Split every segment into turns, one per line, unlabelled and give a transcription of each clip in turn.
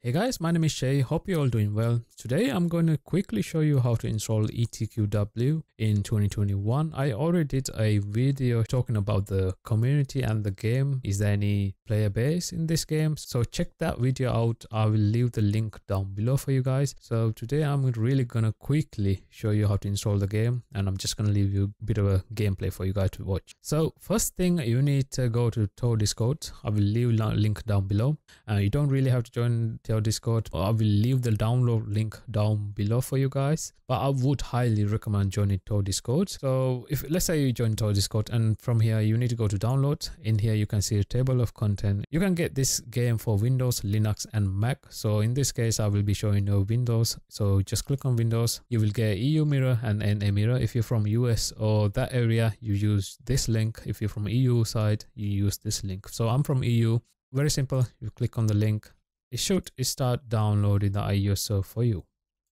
Hey guys, my name is Shay. Hope you're all doing well. Today I'm going to quickly show you how to install ETQW in 2021. I already did a video talking about the community and the game. Is there any player base in this game? So check that video out. I will leave the link down below for you guys. So today I'm really going to quickly show you how to install the game and I'm just going to leave you a bit of a gameplay for you guys to watch. So first thing you need to go to TAW Discord. I will leave a link down below. Uh, you don't really have to join TAW Discord. I will leave the download link down below for you guys. But I would highly recommend joining TAW Discord. So if let's say you join TAW Discord and from here you need to go to download. In here you can see a table of content. You can get this game for Windows, Linux and Mac. So in this case I will be showing you Windows. So just click on Windows. You will get EU mirror and NA mirror. If you're from US or that area you use this link. If you're from EU side you use this link. So I'm from EU. Very simple. You click on the link it should start downloading the ISO for you.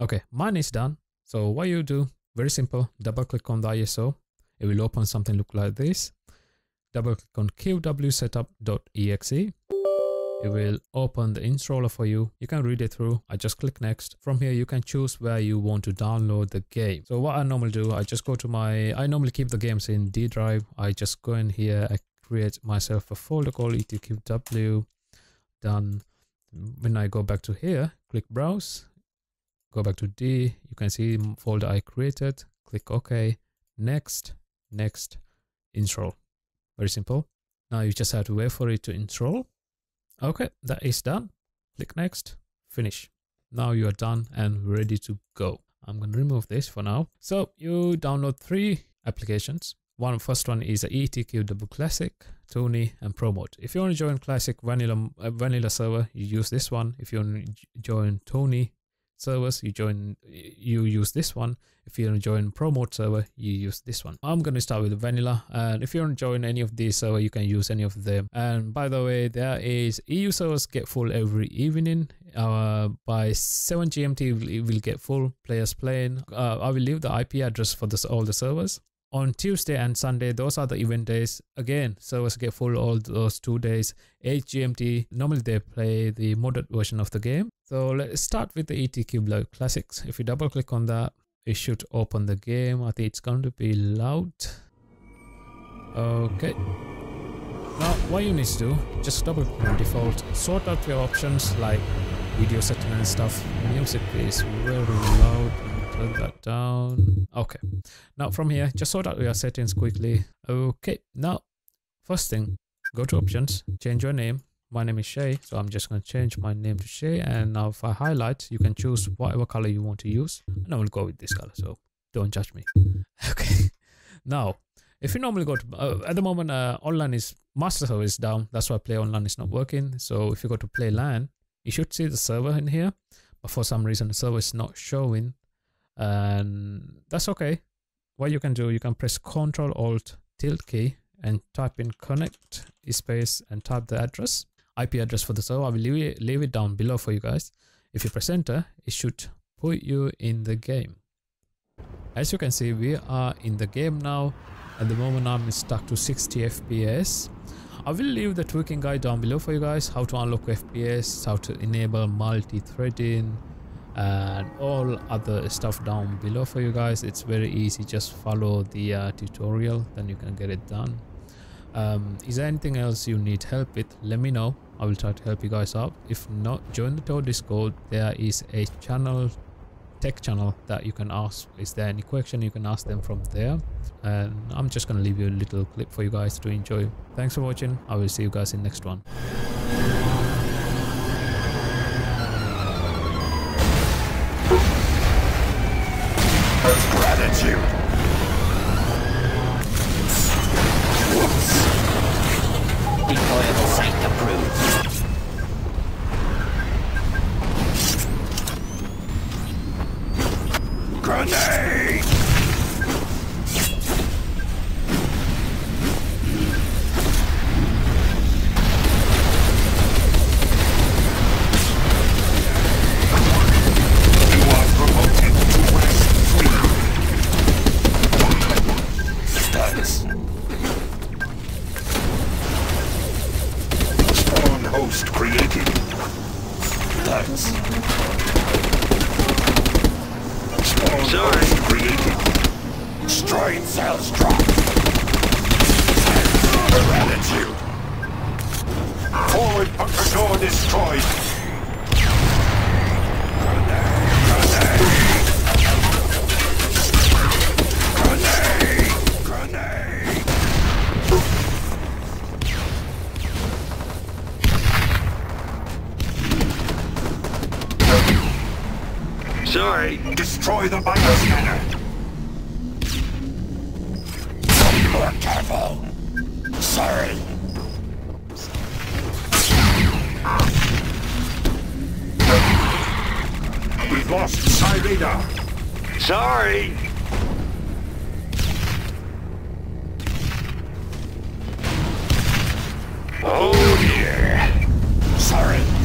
Okay, mine is done. So what you do, very simple, double click on the ISO. It will open something look like this. Double click on qwsetup.exe. It will open the installer for you. You can read it through. I just click next. From here, you can choose where you want to download the game. So what I normally do, I just go to my, I normally keep the games in D drive. I just go in here, I create myself a folder called etqw, done when I go back to here, click browse, go back to D, you can see folder I created, click OK, next, next, install. Very simple. Now you just have to wait for it to install. Okay, that is done. Click next, finish. Now you are done and ready to go. I'm going to remove this for now. So you download three applications. One first one is a Double Classic, Tony, and Promote. If you want to join Classic Vanilla uh, Vanilla server, you use this one. If you want to join Tony servers, you join you use this one. If you want to join Promote server, you use this one. I'm going to start with Vanilla, and if you want to join any of these server, you can use any of them. And by the way, there is EU servers get full every evening. Uh, by 7 GMT, it will get full players playing. Uh, I will leave the IP address for this all the servers on Tuesday and Sunday, those are the event days. Again, servers get full all those two days. 8 GMT, normally they play the modded version of the game. So let's start with the ETQ Classics. If you double click on that, it should open the game. I think it's going to be loud. Okay. Now, what you need to do, just double click on default, sort out your options like video setting and stuff. Music is very loud that down. Okay. Now from here, just sort out your settings quickly. Okay. Now, first thing, go to options, change your name. My name is Shay, so I'm just going to change my name to Shay. And now if I highlight, you can choose whatever color you want to use. And I will go with this color, so don't judge me. Okay. Now, if you normally go to, uh, at the moment, uh, online is, master server is down. That's why play online is not working. So if you go to play LAN, you should see the server in here. But for some reason, the server is not showing and that's okay. What you can do you can press ctrl alt tilde key and type in connect space and type the address ip address for the server. I will leave it, leave it down below for you guys. If you press enter it should put you in the game. As you can see we are in the game now. At the moment i'm stuck to 60 fps I will leave the tweaking guide down below for you guys how to unlock FPS, how to enable multi-threading, and all other stuff down below for you guys. It's very easy. Just follow the uh, tutorial then you can get it done. Um, is there anything else you need help with? Let me know. I will try to help you guys out. If not join the TAW discord. There is a channel tech channel that you can ask. Is there any question you can ask them from there. And i'm just gonna leave you a little clip for you guys to enjoy. Thanks for watching. I will see you guys in next one
before the sight. Forward bunker door destroyed. Grenade! Grenade!
Sorry.
Destroy the bioscanner! Be more careful! Sorry. We've lost Cyrida!
Sorry. Oh dear.
Sorry.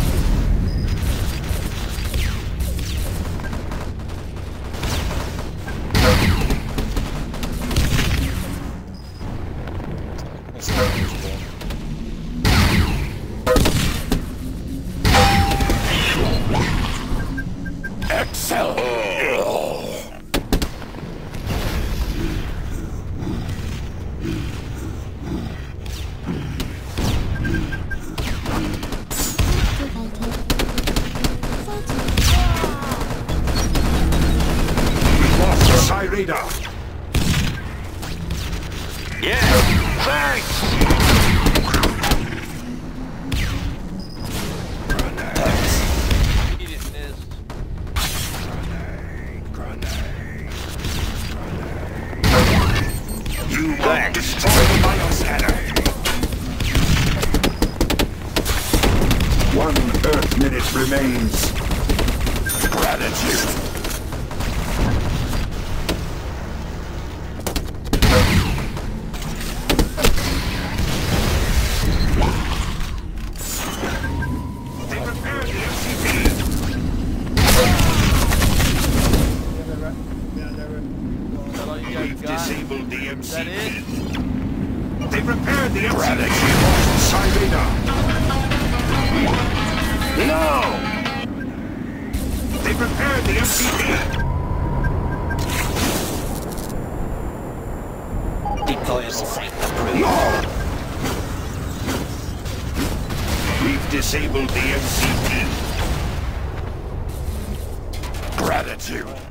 Bioscanner! One Earth minute remains.
Is that it?
They prepared the MCP. Cyrida. No! They prepared the MCP.
Deployable site approved.
No! We've disabled the MCP. Gratitude.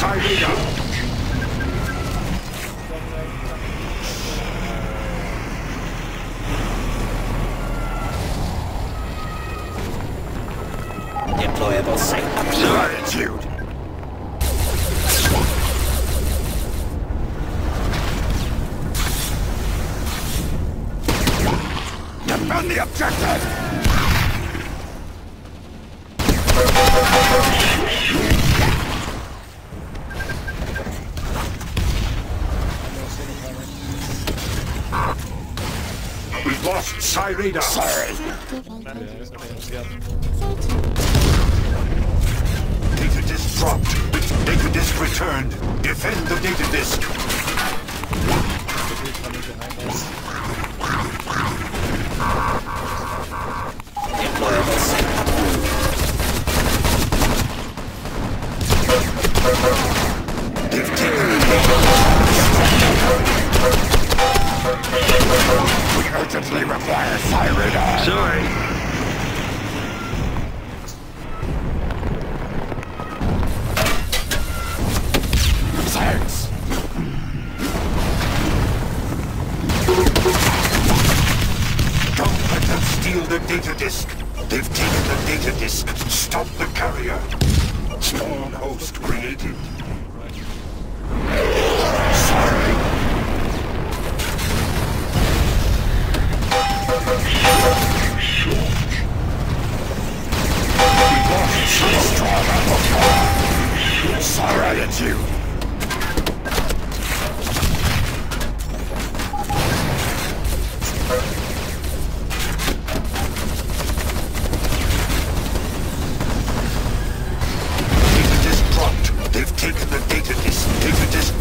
Lost Cyrida.
Deployable site approved.
Gratitude. Defend the objective! Lost Data disk dropped. Data disk returned. Defend the data disk.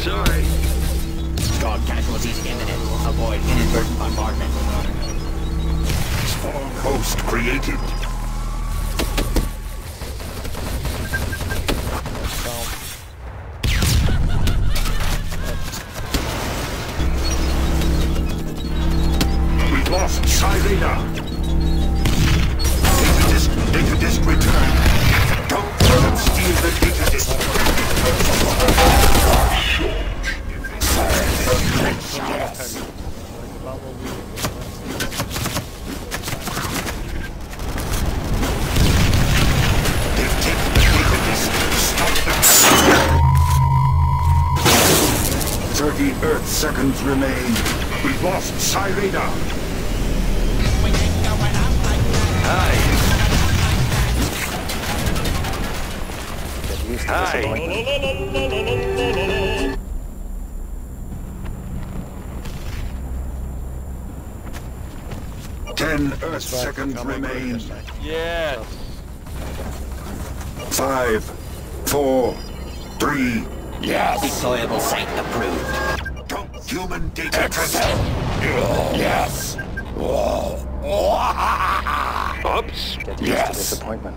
Sorry.
Strong casualties imminent. Avoid inadvertent bombardment.
Spawn host created. Seconds remain. We've lost Cyrena.
Hi.
Get used to
Hi.
Ten Earth seconds remain.
good, good.
Yes.
Five, four, three. Yes.
Deployable site approved.
Human data transfer. Yes.
Oops.
Yes.
disappointment.